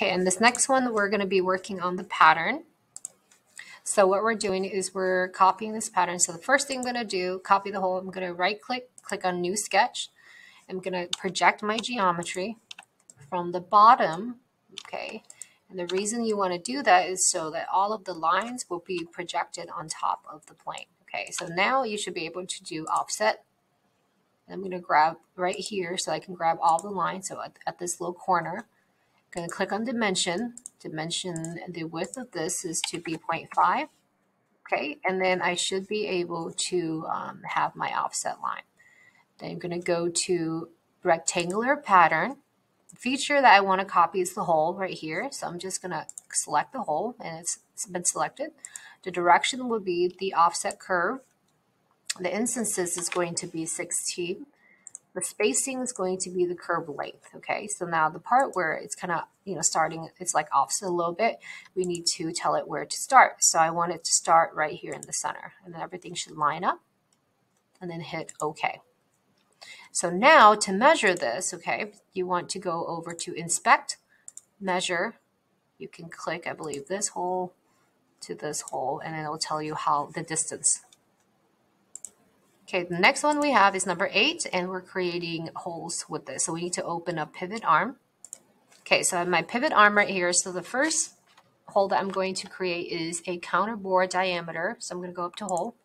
Okay, and this next one, we're going to be working on the pattern. So what we're doing is we're copying this pattern. So the first thing I'm going to do, copy the whole, I'm going to right click, click on new sketch. I'm going to project my geometry from the bottom, okay? And the reason you want to do that is so that all of the lines will be projected on top of the plane. Okay, so now you should be able to do offset. I'm going to grab right here so I can grab all the lines. So at, at this little corner, I'm going to click on dimension. Dimension, the width of this is to be 0.5. Okay, and then I should be able to um, have my offset line. Then I'm going to go to rectangular pattern feature that I want to copy is the hole right here. So I'm just going to select the hole and it's, it's been selected. The direction will be the offset curve. The instances is going to be 16. The spacing is going to be the curve length. Okay, so now the part where it's kind of, you know, starting, it's like offset a little bit, we need to tell it where to start. So I want it to start right here in the center and then everything should line up and then hit OK. So now to measure this, okay, you want to go over to inspect, measure. You can click, I believe, this hole to this hole, and it'll tell you how the distance. Okay, the next one we have is number eight, and we're creating holes with this. So we need to open a pivot arm. Okay, so I have my pivot arm right here. So the first hole that I'm going to create is a counter bore diameter. So I'm going to go up to hole.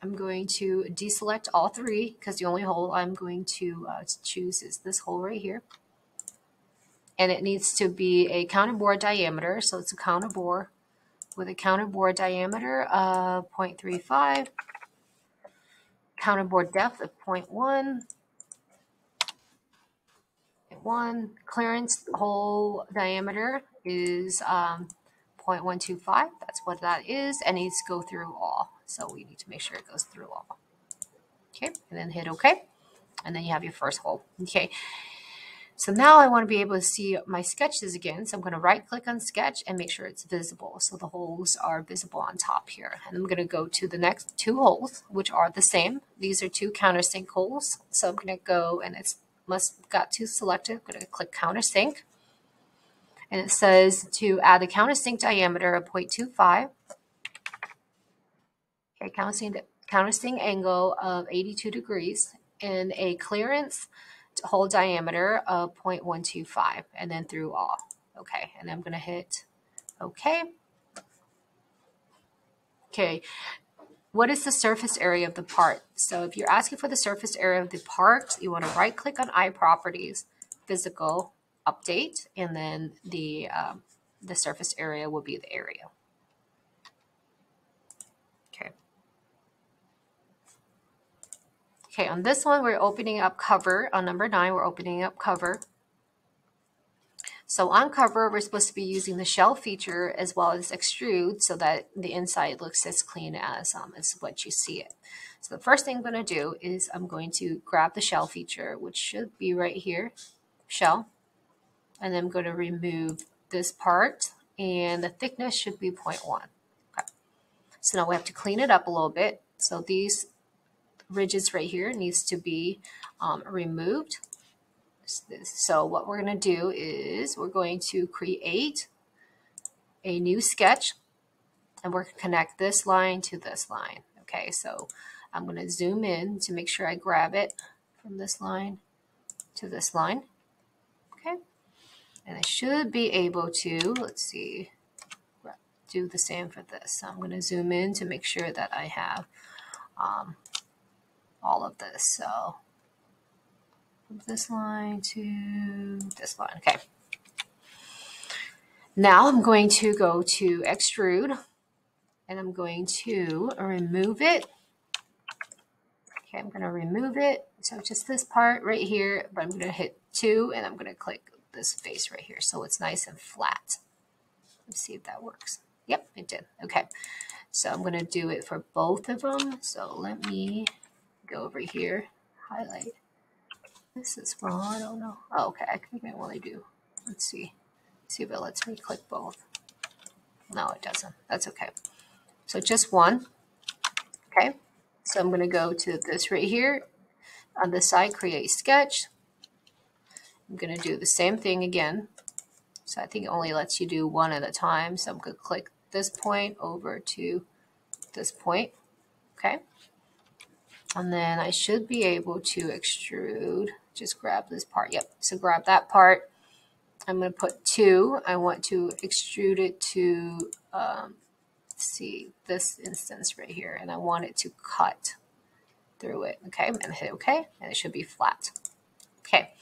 I'm going to deselect all three because the only hole I'm going to uh, choose is this hole right here. And it needs to be a counter bore diameter. So it's a counter bore with a counter bore diameter of 0.35, counter bore depth of 0.1, 1 clearance hole diameter is um, 0.125. That's what that is. And needs to go through all. So we need to make sure it goes through all. Okay, and then hit OK. And then you have your first hole. Okay, so now I want to be able to see my sketches again. So I'm going to right click on sketch and make sure it's visible. So the holes are visible on top here. And I'm going to go to the next two holes, which are the same. These are two countersink holes. So I'm going to go and it's must got two selected. I'm going to click countersink. And it says to add a countersink diameter of 0.25 a countersink, countersink angle of 82 degrees and a clearance hole diameter of 0.125 and then through all. Okay, and I'm going to hit OK. Okay, what is the surface area of the part? So if you're asking for the surface area of the part, you want to right click on iProperties, physical, update, and then the, um, the surface area will be the area. Okay, on this one, we're opening up cover. On number nine, we're opening up cover. So on cover, we're supposed to be using the shell feature as well as extrude so that the inside looks as clean as, um, as what you see it. So the first thing I'm going to do is I'm going to grab the shell feature, which should be right here, shell. And then I'm going to remove this part and the thickness should be 0.1. Okay. So now we have to clean it up a little bit. So these ridges right here needs to be um, removed. So what we're going to do is we're going to create a new sketch and we're going to connect this line to this line. Okay, so I'm going to zoom in to make sure I grab it from this line to this line. Okay, and I should be able to, let's see, do the same for this. So I'm going to zoom in to make sure that I have um, all of this. So this line to this line. Okay. Now I'm going to go to extrude and I'm going to remove it. Okay, I'm going to remove it. So just this part right here, but I'm going to hit two and I'm going to click this face right here. So it's nice and flat. Let's see if that works. Yep, it did. Okay. So I'm going to do it for both of them. So let me go over here, highlight. This is wrong, I don't know. Oh, okay, I can I do. Let's see. see if it lets me click both. No, it doesn't. That's okay. So just one. Okay, so I'm going to go to this right here. On the side, create sketch. I'm going to do the same thing again. So I think it only lets you do one at a time. So I'm going to click this point over to this point. Okay. And then I should be able to extrude, just grab this part. Yep. So grab that part. I'm going to put two. I want to extrude it to, um, see, this instance right here. And I want it to cut through it. Okay. And hit OK. And it should be flat. Okay.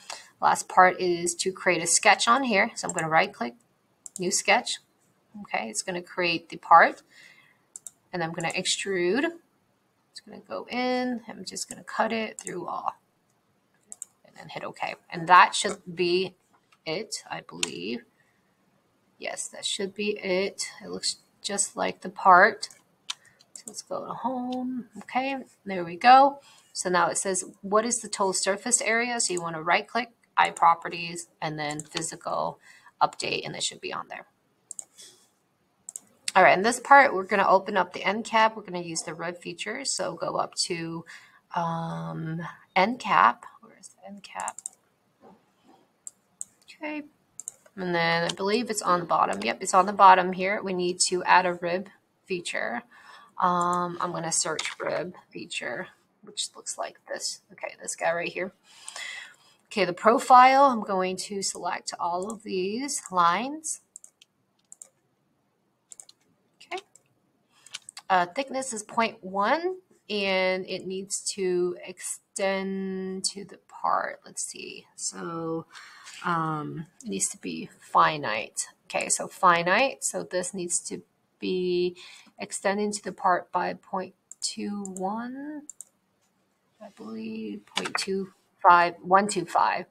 Last part is to create a sketch on here. So I'm going to right click, new sketch. Okay. It's going to create the part. And I'm going to extrude. It's going to go in. I'm just going to cut it through all. And then hit OK. And that should be it, I believe. Yes, that should be it. It looks just like the part. So let's go to home. Okay, there we go. So now it says, what is the total surface area? So you want to right click, iProperties, and then physical update, and it should be on there. All right, in this part, we're going to open up the end cap. We're going to use the rib feature. So go up to um, end cap. Where's the end cap? Okay. And then I believe it's on the bottom. Yep, it's on the bottom here. We need to add a rib feature. Um, I'm going to search rib feature, which looks like this. Okay, this guy right here. Okay, the profile, I'm going to select all of these lines. Okay. Uh, thickness is 0.1 and it needs to extend to the part. Let's see. So um, it needs to be finite. Okay, so finite. So this needs to be extending to the part by 0.21, I believe, 0.25, 125.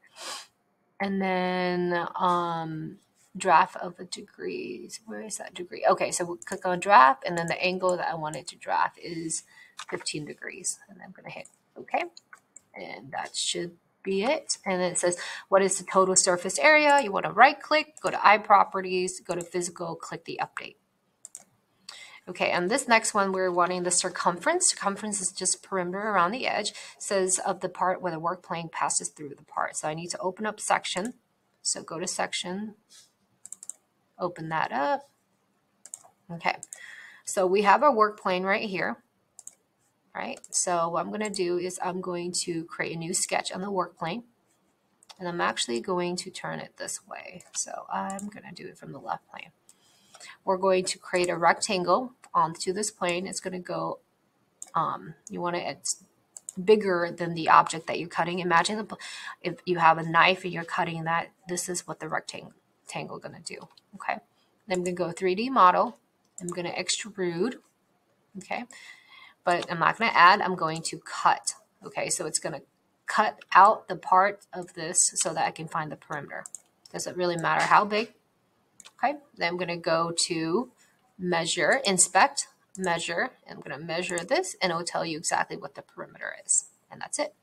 And then um, draft of a degree. Where is that degree? Okay, so we'll click on draft, and then the angle that I wanted to draft is 15 degrees. And I'm going to hit OK. And that should be it. And then it says, what is the total surface area? You want to right click, go to iProperties, go to physical, click the update. Okay, and this next one, we're wanting the circumference. Circumference is just perimeter around the edge. It says of the part where the work plane passes through the part. So I need to open up section. So go to section, open that up. Okay, so we have our work plane right here right? So what I'm going to do is I'm going to create a new sketch on the work plane. And I'm actually going to turn it this way. So I'm going to do it from the left plane. We're going to create a rectangle onto this plane. It's going to go, um, you want it, bigger than the object that you're cutting. Imagine the, if you have a knife and you're cutting that, this is what the rectangle going to do. Okay. Then I'm going to go 3D model. I'm going to extrude. Okay but I'm not going to add, I'm going to cut. Okay, so it's going to cut out the part of this so that I can find the perimeter. Does it really matter how big? Okay, then I'm going to go to measure, inspect, measure, I'm going to measure this and it'll tell you exactly what the perimeter is. And that's it.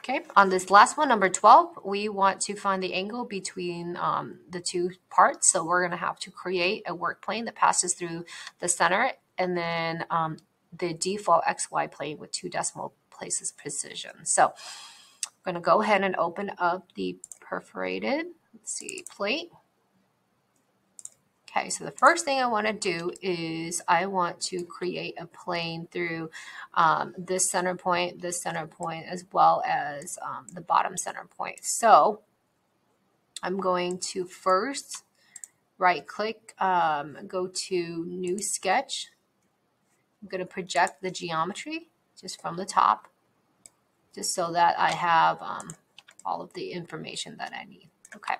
Okay, on this last one, number 12, we want to find the angle between um, the two parts. So we're going to have to create a work plane that passes through the center and then um, the default XY plane with two decimal places precision. So I'm going to go ahead and open up the perforated, let's see, plate. Okay, so the first thing I want to do is I want to create a plane through um, this center point, this center point, as well as um, the bottom center point. So I'm going to first right click, um, go to new sketch, I'm going to project the geometry just from the top, just so that I have um, all of the information that I need. Okay,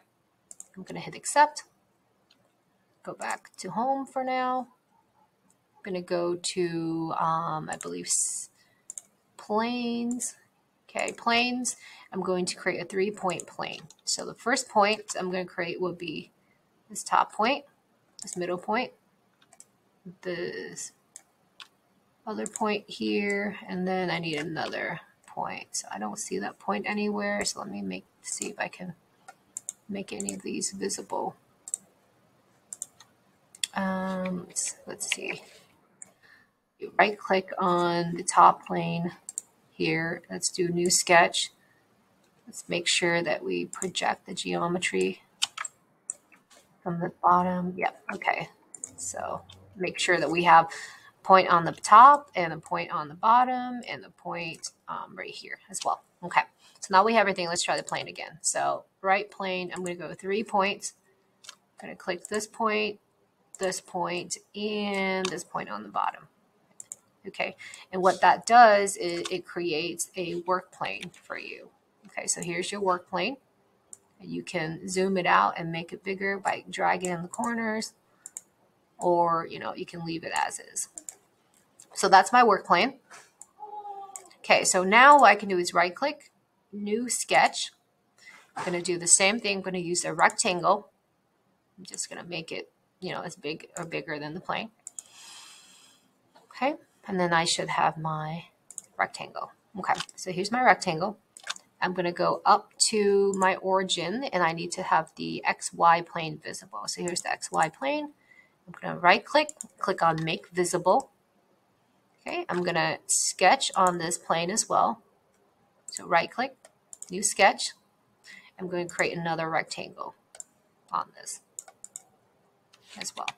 I'm going to hit accept, go back to home for now. I'm going to go to, um, I believe, planes. Okay, planes. I'm going to create a three-point plane. So the first point I'm going to create will be this top point, this middle point, this other point here, and then I need another point. So I don't see that point anywhere. So let me make see if I can make any of these visible. Um, let's, let's see. You right click on the top plane here. Let's do new sketch. Let's make sure that we project the geometry. from the bottom. Yep. Okay. So make sure that we have point on the top and a point on the bottom and the point um, right here as well. Okay. So now we have everything. Let's try the plane again. So right plane, I'm going to go three points. I'm going to click this point, this point, and this point on the bottom. Okay. And what that does is it creates a work plane for you. Okay. So here's your work plane. You can zoom it out and make it bigger by dragging in the corners or, you know, you can leave it as is. So that's my work plane. Okay, so now what I can do is right click, new sketch. I'm going to do the same thing. I'm going to use a rectangle. I'm just going to make it, you know, as big or bigger than the plane. Okay, and then I should have my rectangle. Okay, so here's my rectangle. I'm going to go up to my origin and I need to have the XY plane visible. So here's the XY plane. I'm going to right click, click on make visible. Okay, I'm going to sketch on this plane as well. So right click, new sketch. I'm going to create another rectangle on this as well.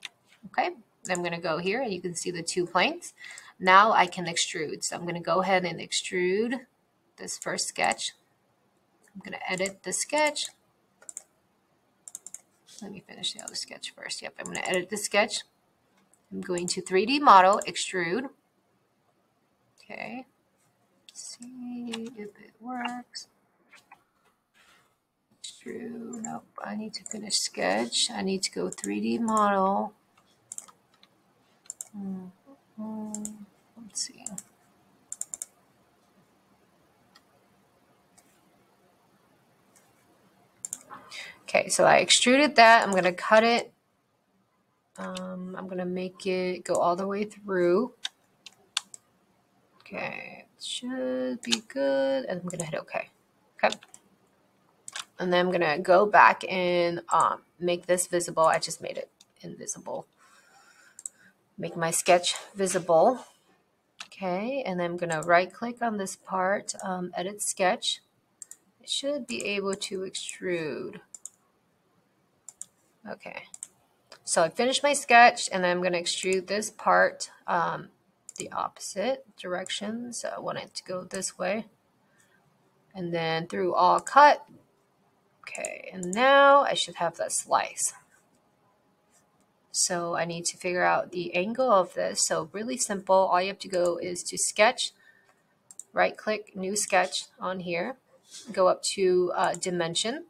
Okay, I'm going to go here and you can see the two planes. Now I can extrude. So I'm going to go ahead and extrude this first sketch. I'm going to edit the sketch. Let me finish the other sketch first. Yep, I'm going to edit the sketch. I'm going to 3D model, extrude. Okay. Let's see if it works. Extrude. Nope, I need to finish sketch. I need to go 3D model. Mm -hmm. Let's see. Okay, so I extruded that. I'm going to cut it. Um, I'm going to make it go all the way through. Okay, it should be good. And I'm going to hit OK. Okay. And then I'm going to go back and um, make this visible. I just made it invisible. Make my sketch visible. Okay, and I'm going to right click on this part, um, edit sketch. It should be able to extrude. Okay, so I finished my sketch and I'm going to extrude this part um, the opposite direction. So I want it to go this way. And then through all cut. Okay, and now I should have that slice. So I need to figure out the angle of this. So really simple. All you have to go is to sketch, right click, new sketch on here, go up to uh, dimension,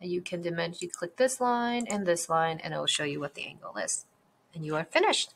and you can dimension, you click this line and this line, and it will show you what the angle is. And you are finished.